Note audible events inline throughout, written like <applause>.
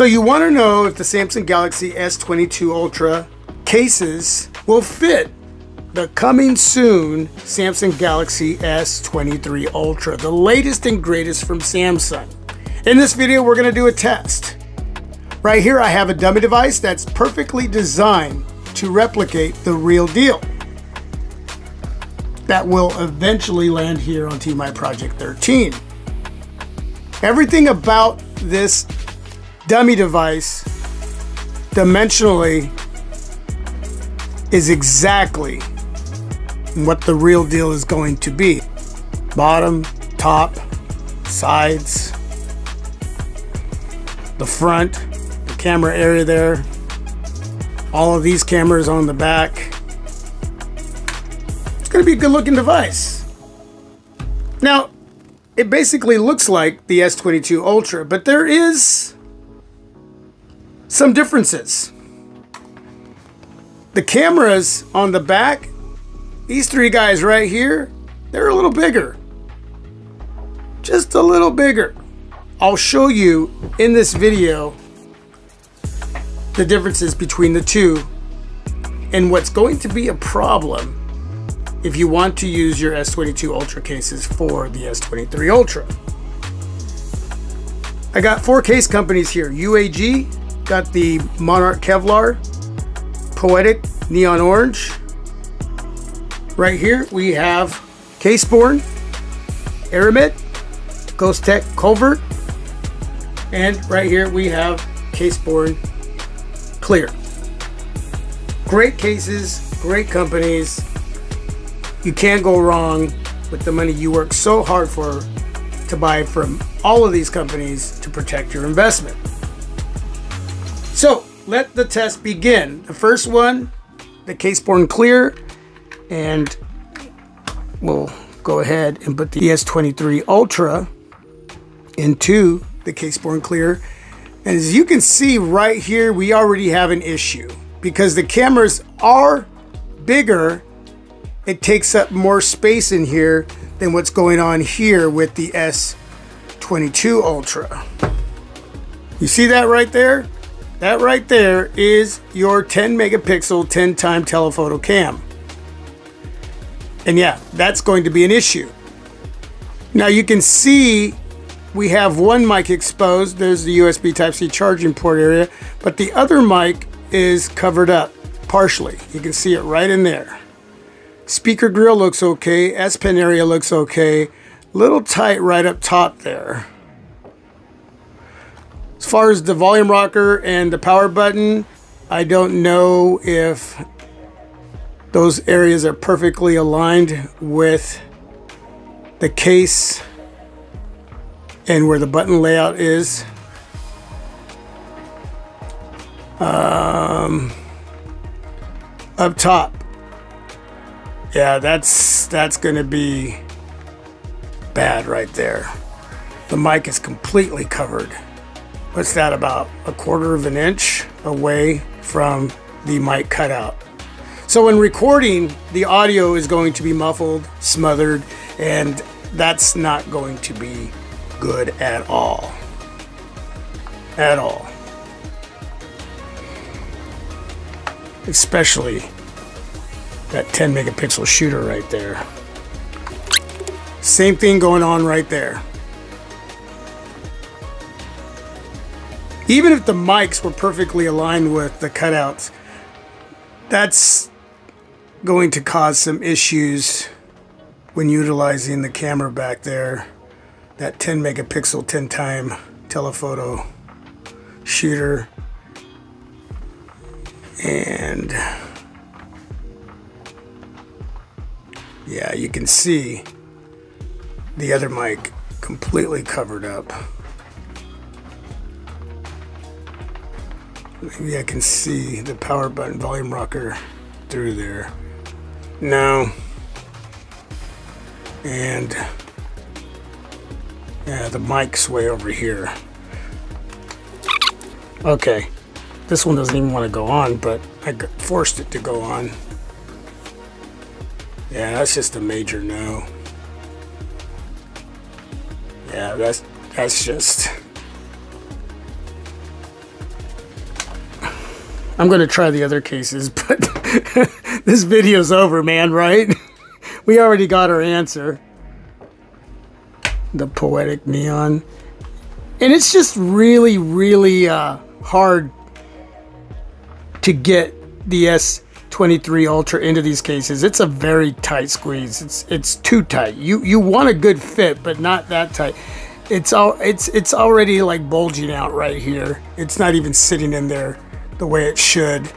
So you want to know if the Samsung Galaxy S22 Ultra cases will fit the coming soon Samsung Galaxy S23 Ultra, the latest and greatest from Samsung. In this video, we're going to do a test. Right here, I have a dummy device that's perfectly designed to replicate the real deal. That will eventually land here on TMI Project 13. Everything about this dummy device dimensionally is exactly what the real deal is going to be. Bottom, top, sides, the front, the camera area there, all of these cameras on the back. It's going to be a good looking device. Now, it basically looks like the S22 Ultra, but there is some differences. The cameras on the back, these three guys right here, they're a little bigger. Just a little bigger. I'll show you in this video the differences between the two and what's going to be a problem if you want to use your S22 Ultra cases for the S23 Ultra. I got four case companies here. UAG, Got the Monarch Kevlar, Poetic Neon Orange. Right here we have Caseborne, Aramid, Ghostek Covert, and right here we have Caseborne Clear. Great cases, great companies. You can't go wrong with the money you work so hard for to buy from all of these companies to protect your investment. Let the test begin. The first one, the Caseborne Clear, and we'll go ahead and put the S23 Ultra into the Caseborne Clear. And as you can see right here, we already have an issue because the cameras are bigger. It takes up more space in here than what's going on here with the S22 Ultra. You see that right there? That right there is your 10 megapixel 10 time telephoto cam. And yeah, that's going to be an issue. Now you can see we have one mic exposed. There's the USB Type-C charging port area, but the other mic is covered up partially. You can see it right in there. Speaker grill looks okay. S Pen area looks okay. Little tight right up top there. As far as the volume rocker and the power button, I don't know if those areas are perfectly aligned with the case and where the button layout is. Um, up top. Yeah, that's that's going to be bad right there. The mic is completely covered what's that about a quarter of an inch away from the mic cutout. So when recording, the audio is going to be muffled, smothered, and that's not going to be good at all. At all. Especially that 10 megapixel shooter right there. Same thing going on right there. Even if the mics were perfectly aligned with the cutouts, that's going to cause some issues when utilizing the camera back there. That 10 megapixel 10 time telephoto shooter. And yeah, you can see the other mic completely covered up. Maybe I can see the power button volume rocker through there. No. And yeah, the mic's way over here. Okay. This one doesn't even want to go on, but I forced it to go on. Yeah, that's just a major no. Yeah, that's that's just I'm going to try the other cases, <laughs> but this video's over, man, right? we already got our answer. The poetic neon. And it's just really, really uh, hard to get the S23 Ultra into these cases. It's a very tight squeeze. It's it's too tight. You you want a good fit, but not that tight. It's all it's it's already like bulging out right here. It's not even sitting in there the way it should.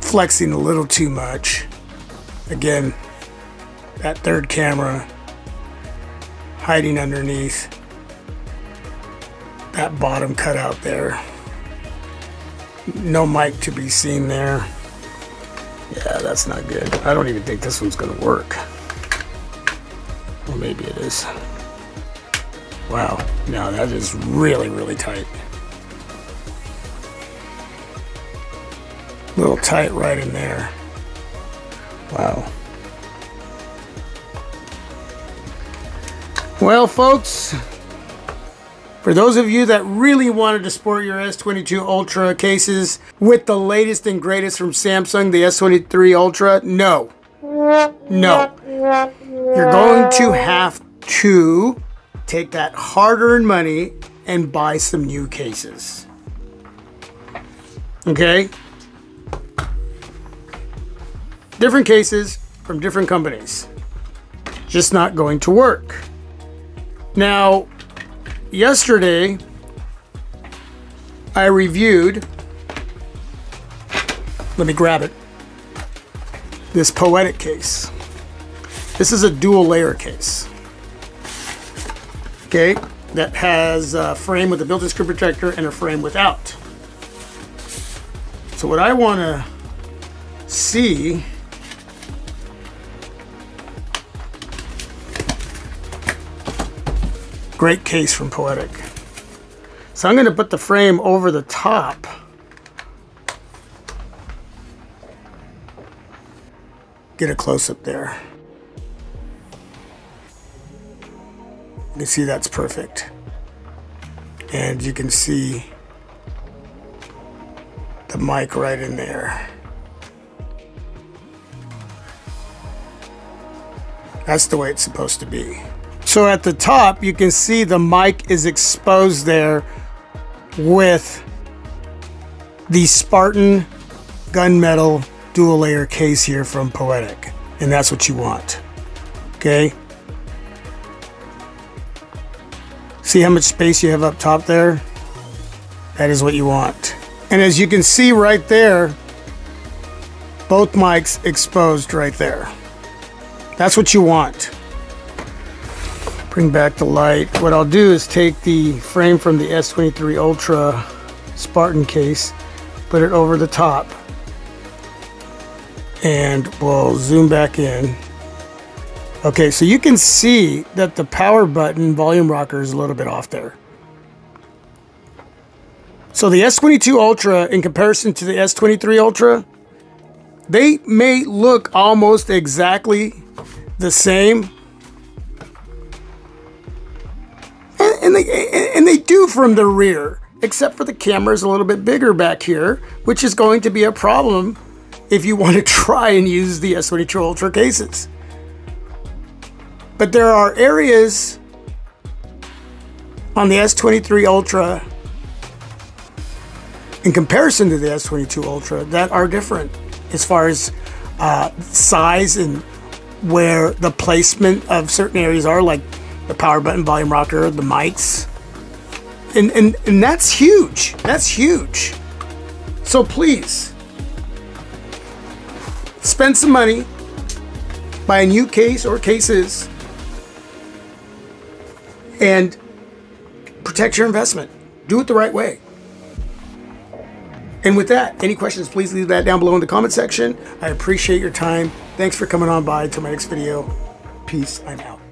Flexing a little too much. Again, that third camera hiding underneath that bottom cutout there. No mic to be seen there. Yeah, that's not good. I don't even think this one's gonna work. Or maybe it is. Wow, no, that is really, really tight. A little tight right in there. Wow. Well, folks, for those of you that really wanted to sport your S22 Ultra cases with the latest and greatest from Samsung, the S23 Ultra, no. No. You're going to have to take that hard-earned money and buy some new cases. Okay? Different cases from different companies. Just not going to work. Now, yesterday I reviewed, let me grab it, this poetic case. This is a dual layer case. Okay, that has a frame with a built-in screen protector and a frame without. So what I want to see Great case from Poetic. So I'm going to put the frame over the top. Get a close-up there. You can see that's perfect. And you can see the mic right in there. That's the way it's supposed to be. So at the top, you can see the mic is exposed there with the Spartan gunmetal dual layer case here from Poetic. And that's what you want. Okay. See how much space you have up top there? That is what you want. And as you can see right there, both mics exposed right there. That's what you want bring back the light. What I'll do is take the frame from the S23 Ultra Spartan case, put it over the top, and we'll zoom back in. Okay, so you can see that the power button volume rocker is a little bit off there. So the S22 Ultra in comparison to the S23 Ultra, they may look almost exactly the same, and they and they do from the rear, except for the camera is a little bit bigger back here, which is going to be a problem if you want to <laughs> try and use the S22 Ultra cases. But there are areas on the S23 Ultra in comparison to the S22 Ultra that are different as far as uh, size and where the placement of certain areas are like the power button, volume rocker, the mics. And, and, and that's huge. That's huge. So please, spend some money, buy a new case or cases, and protect your investment. Do it the right way. And with that, any questions, please leave that down below in the comment section. I appreciate your time. Thanks for coming on by. Until my next video, peace. I'm out.